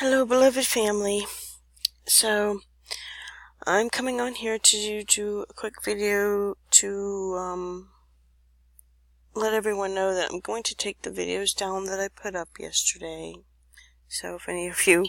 Hello, beloved family. So, I'm coming on here to do, a quick video to um, let everyone know that I'm going to take the videos down that I put up yesterday. So, if any of you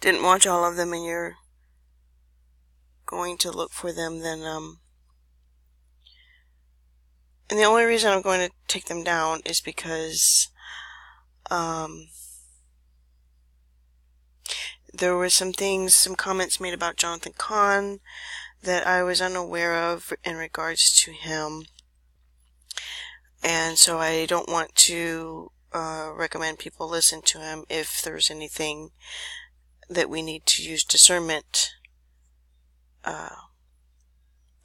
didn't watch all of them and you're going to look for them, then um, and the only reason I'm going to take them down is because um, there were some things, some comments made about Jonathan Cahn that I was unaware of in regards to him. And so I don't want to uh, recommend people listen to him if there's anything that we need to use discernment uh,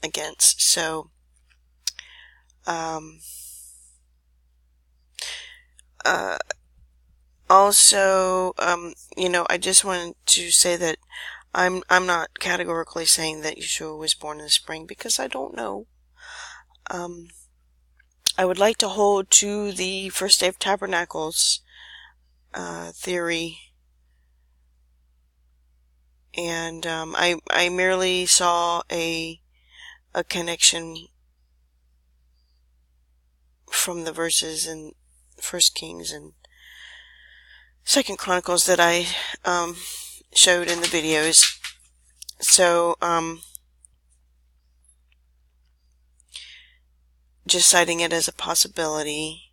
against. So, um, uh, also, um, you know, I just wanted to say that I'm I'm not categorically saying that Yeshua was born in the spring because I don't know. Um, I would like to hold to the first day of tabernacles uh, theory, and um, I I merely saw a a connection from the verses in First Kings and Second Chronicles that I um, showed in the videos. So, um, just citing it as a possibility.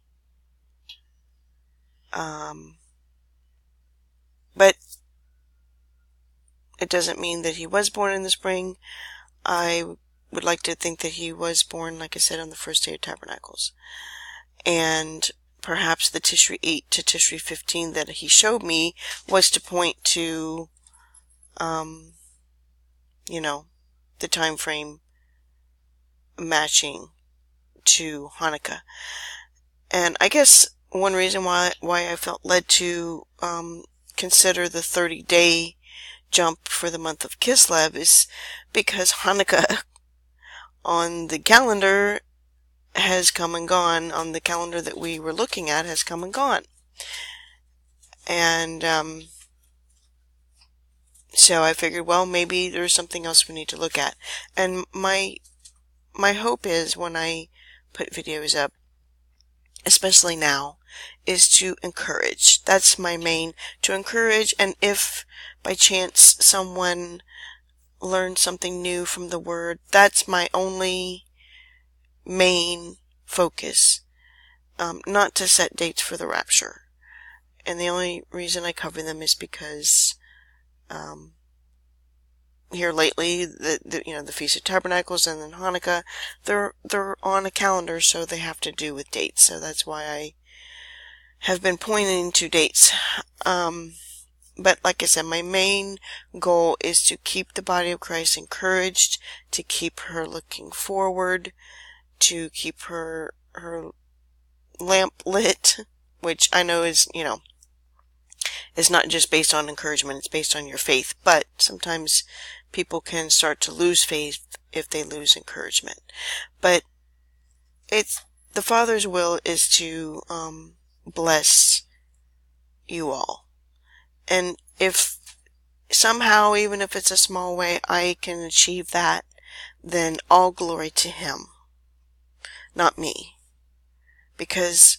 Um, but it doesn't mean that he was born in the spring. I would like to think that he was born, like I said, on the first day of Tabernacles. And perhaps the Tishri 8 to Tishri 15 that he showed me was to point to, um, you know, the time frame matching to Hanukkah. And I guess one reason why why I felt led to um, consider the 30 day jump for the month of Kislev is because Hanukkah on the calendar has come and gone on the calendar that we were looking at has come and gone. And um, so I figured, well, maybe there's something else we need to look at. And my my hope is when I put videos up, especially now, is to encourage. That's my main to encourage. And if by chance someone learned something new from the word, that's my only main focus, um, not to set dates for the rapture. And the only reason I cover them is because um, here lately, the, the you know the Feast of Tabernacles and then Hanukkah, they're they're on a calendar, so they have to do with dates. So that's why I have been pointing to dates. Um, but like I said, my main goal is to keep the body of Christ encouraged, to keep her looking forward, to keep her her lamp lit, which I know is, you know, is not just based on encouragement, it's based on your faith. But sometimes people can start to lose faith if they lose encouragement. But it's the Father's will is to um, bless you all. And if somehow, even if it's a small way, I can achieve that, then all glory to Him not me. Because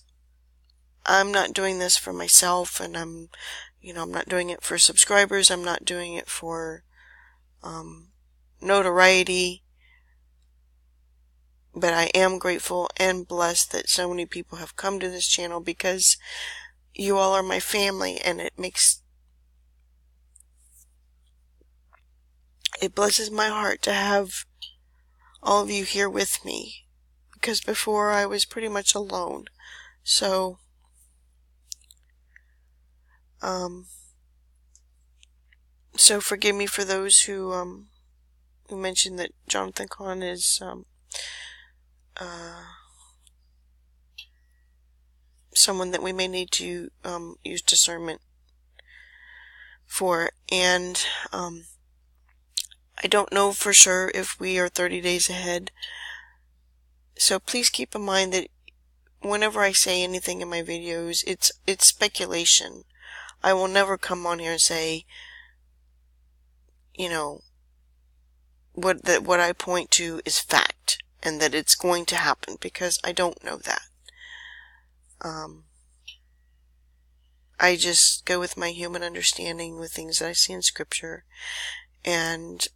I'm not doing this for myself and I'm, you know, I'm not doing it for subscribers. I'm not doing it for, um, notoriety. But I am grateful and blessed that so many people have come to this channel because you all are my family and it makes it blesses my heart to have all of you here with me because before I was pretty much alone. So, um, so forgive me for those who, um, who mentioned that Jonathan Cahn is, um, uh, someone that we may need to, um, use discernment for. And, um, I don't know for sure if we are 30 days ahead so please keep in mind that whenever I say anything in my videos, it's, it's speculation. I will never come on here and say, you know, what that what I point to is fact and that it's going to happen because I don't know that. Um, I just go with my human understanding with things that I see in scripture and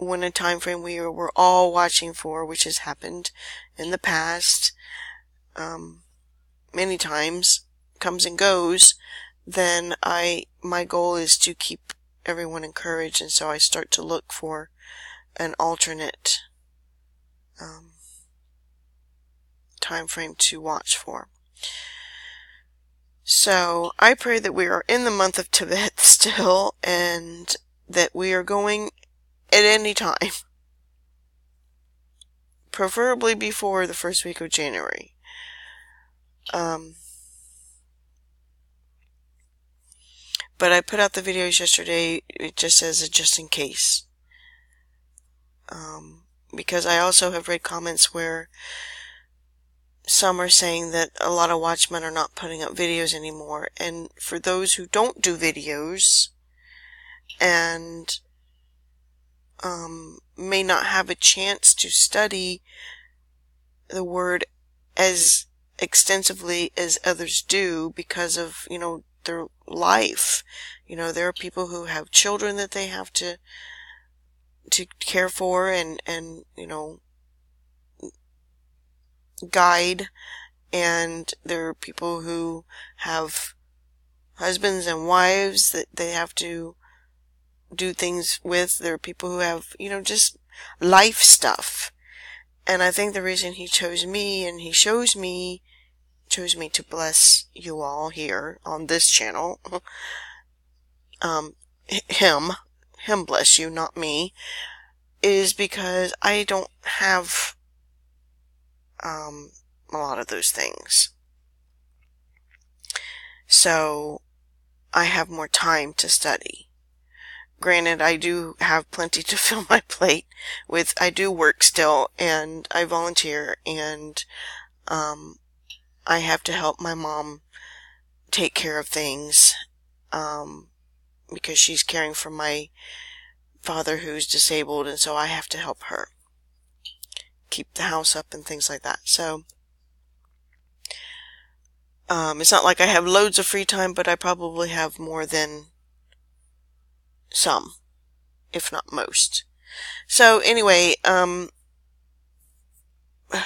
when a time frame we were all watching for, which has happened in the past, um, many times, comes and goes, then I, my goal is to keep everyone encouraged, and so I start to look for an alternate, um, time frame to watch for. So I pray that we are in the month of Tevet still and that we are going at any time. Preferably before the first week of January. Um, but I put out the videos yesterday It just a just in case. Um, because I also have read comments where some are saying that a lot of watchmen are not putting up videos anymore. And for those who don't do videos and um, may not have a chance to study the word as extensively as others do because of, you know, their life. You know, there are people who have children that they have to to care for and and you know guide and there are people who have husbands and wives that they have to do things with. There are people who have, you know, just life stuff. And I think the reason he chose me and he shows me, chose me to bless you all here on this channel, um, him, him bless you, not me, is because I don't have, um, a lot of those things. So, I have more time to study. Granted, I do have plenty to fill my plate with. I do work still, and I volunteer, and um, I have to help my mom take care of things um, because she's caring for my father who's disabled, and so I have to help her keep the house up and things like that. So. Um, it's not like I have loads of free time, but I probably have more than some, if not most. So anyway, um,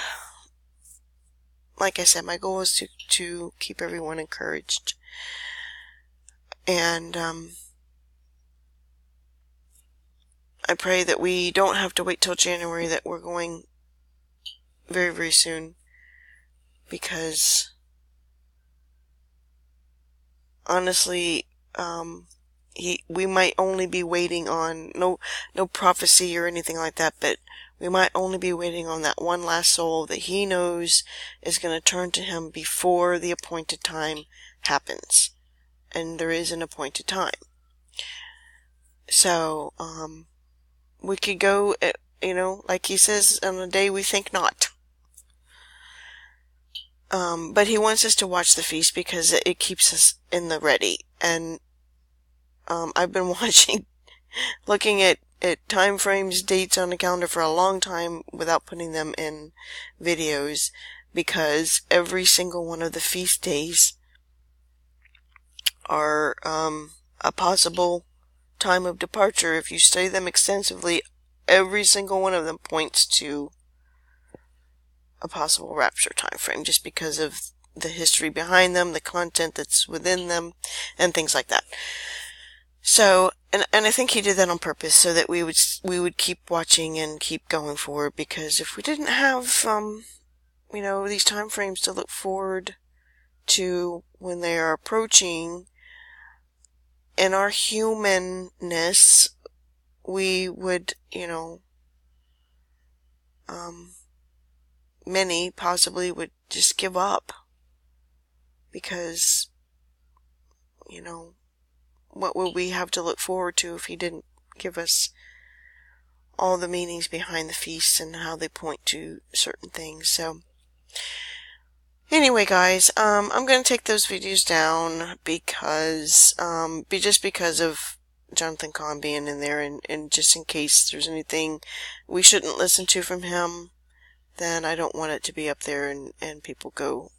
like I said, my goal is to, to keep everyone encouraged. And, um, I pray that we don't have to wait till January, that we're going very, very soon. Because, honestly, um, he, we might only be waiting on no no prophecy or anything like that, but we might only be waiting on that one last soul that he knows is going to turn to him before the appointed time happens. And there is an appointed time. So, um, we could go, uh, you know, like he says, on a day we think not. Um, but he wants us to watch the feast because it, it keeps us in the ready. And um, I've been watching, looking at, at time frames, dates on the calendar for a long time without putting them in videos because every single one of the feast days are um, a possible time of departure. If you study them extensively, every single one of them points to a possible rapture time frame just because of the history behind them, the content that's within them, and things like that. So, and and I think he did that on purpose so that we would we would keep watching and keep going forward because if we didn't have um you know these time frames to look forward to when they are approaching in our humanness we would you know um many possibly would just give up because you know what would we have to look forward to if he didn't give us all the meanings behind the feasts and how they point to certain things. So, Anyway, guys, um, I'm going to take those videos down because, um, be just because of Jonathan Cahn being in there and, and just in case there's anything we shouldn't listen to from him, then I don't want it to be up there and, and people go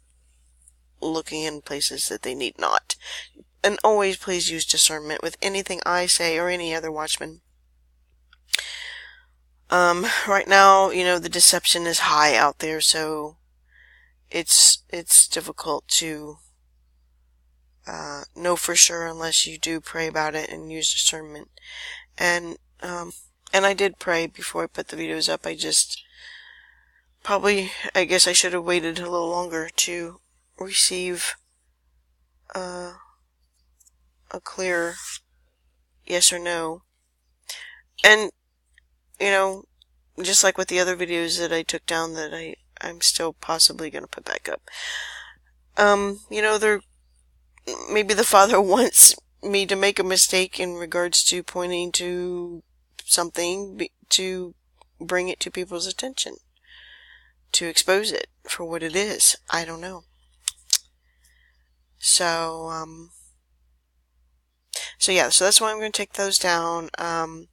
looking in places that they need not. And always please use discernment with anything I say or any other watchman. Um, right now, you know, the deception is high out there, so it's, it's difficult to, uh, know for sure unless you do pray about it and use discernment. And, um, and I did pray before I put the videos up. I just, probably, I guess I should have waited a little longer to receive, uh, a clear yes or no. And, you know, just like with the other videos that I took down that I, I'm still possibly going to put back up. Um, you know, there, maybe the father wants me to make a mistake in regards to pointing to something to bring it to people's attention. To expose it for what it is. I don't know. So, um, so yeah, so that's why I'm going to take those down. Um,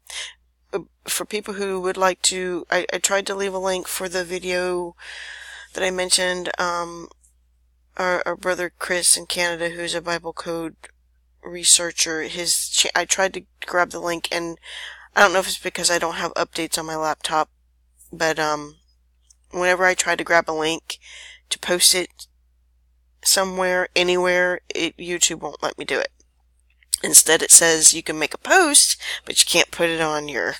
for people who would like to, I, I, tried to leave a link for the video that I mentioned. Um, our, our, brother Chris in Canada, who's a Bible code researcher, his I tried to grab the link, and I don't know if it's because I don't have updates on my laptop, but um, whenever I try to grab a link to post it somewhere, anywhere, it, YouTube won't let me do it. Instead, it says you can make a post, but you can't put it on your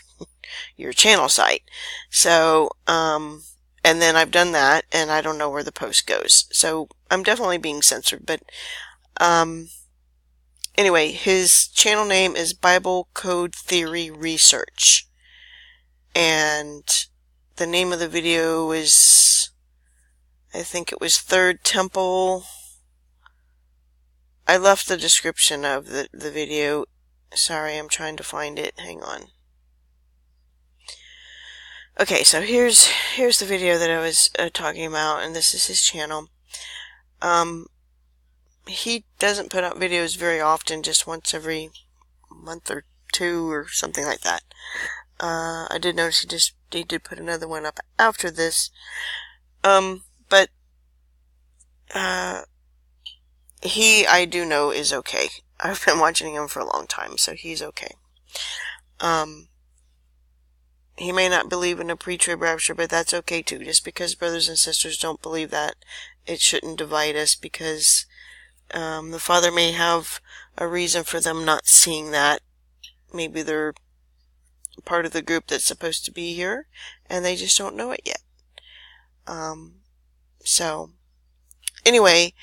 your channel site. So, um, and then I've done that, and I don't know where the post goes. So I'm definitely being censored. But um, anyway, his channel name is Bible Code Theory Research, and the name of the video is, I think it was Third Temple I left the description of the, the video. Sorry, I'm trying to find it. Hang on. Okay, so here's here's the video that I was uh, talking about, and this is his channel. Um, he doesn't put out videos very often, just once every month or two or something like that. Uh, I did notice he just he did put another one up after this. Um, but uh, he, I do know, is okay. I've been watching him for a long time, so he's okay. Um, he may not believe in a pre-trib rapture, but that's okay too. Just because brothers and sisters don't believe that, it shouldn't divide us because um, the Father may have a reason for them not seeing that. Maybe they're part of the group that's supposed to be here, and they just don't know it yet. Um, so, anyway,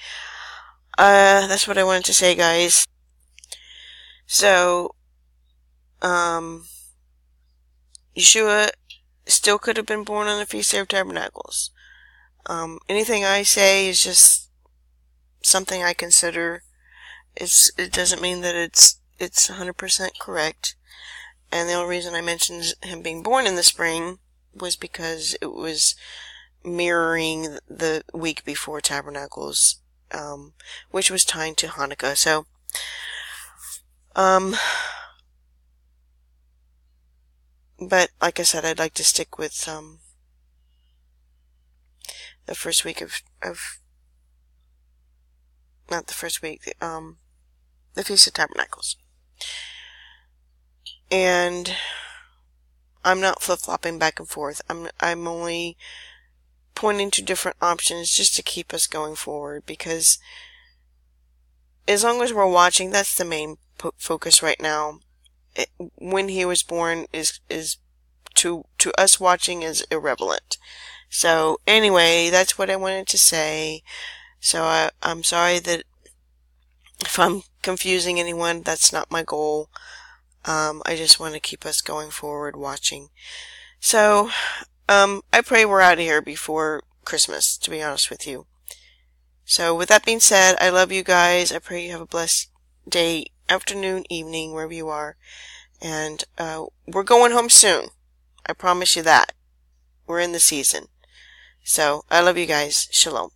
uh, that's what I wanted to say, guys. So, um, Yeshua still could have been born on the Feast Day of Tabernacles. Um, anything I say is just something I consider. It's, it doesn't mean that it's, it's 100% correct. And the only reason I mentioned him being born in the spring was because it was mirroring the week before Tabernacles um, which was tied to Hanukkah. So, um, but like I said, I'd like to stick with um, the first week of, of not the first week, um, the Feast of Tabernacles. And I'm not flip flopping back and forth. I'm I'm only pointing to different options just to keep us going forward because as long as we're watching, that's the main po- focus right now. It, when he was born is is to to us watching is irrelevant. So anyway, that's what I wanted to say. So I, I'm sorry that if I'm confusing anyone, that's not my goal. Um, I just want to keep us going forward watching. So um, I pray we're out of here before Christmas, to be honest with you. So, with that being said, I love you guys. I pray you have a blessed day, afternoon, evening, wherever you are. And uh, we're going home soon. I promise you that. We're in the season. So, I love you guys. Shalom.